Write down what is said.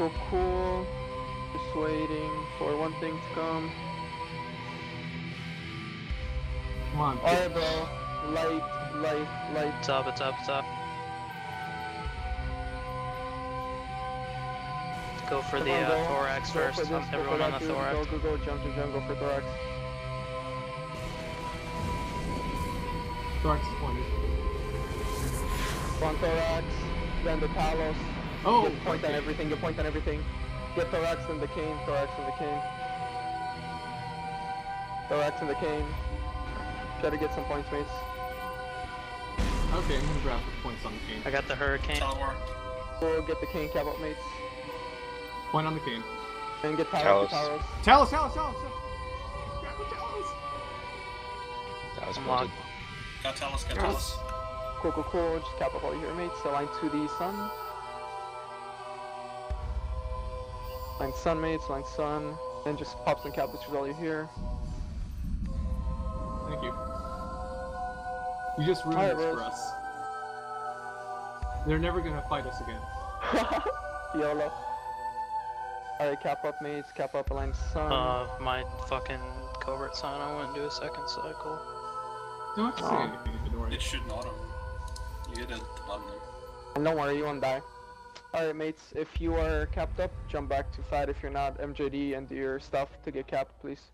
cool, cool. Just waiting for one thing to come. Come on. Alright, bro. Light, light, light. It's up, it's up, it's up. Go for Come the on, uh, thorax Go first. for this, Everyone on the thorax. Go, go, go, jump, jump, jump, go for thorax. Thorax is pointed. One thorax, then the talos. Oh, Get point on okay. everything, get point on everything. Get thorax and the cane, thorax and the cane. Thorax and the cane. Try to get some points, mates. Okay, I'm gonna grab the points on the cane. I got the hurricane. Tower. We'll get the cane cap up, mates. Point on the cane. And get talos, Talos. talos. Talus, Talos, Talos! Grab the Talos! That was I'm pointed. locked. Got Talos, got Yes. Talos. Cool, cool, cool. Just cap up all your mates. Align to the sun. Line sun, mates. Line sun. And just pop some cap, which is all you hear. Thank you. You just ruined Alright, this for us. They're never gonna fight us again. YOLO. Alright, cap up, mates. Cap up, align sun. Uh, my fucking covert cyno, I wouldn't do a second cycle. Don't have to say Oh. anything don't worry. It should not have. You hit it at the bottom there. And don't worry, you won't die. Alright, mates. If you are capped up, jump back to fat. If you're not, MJD and your stuff to get capped, please.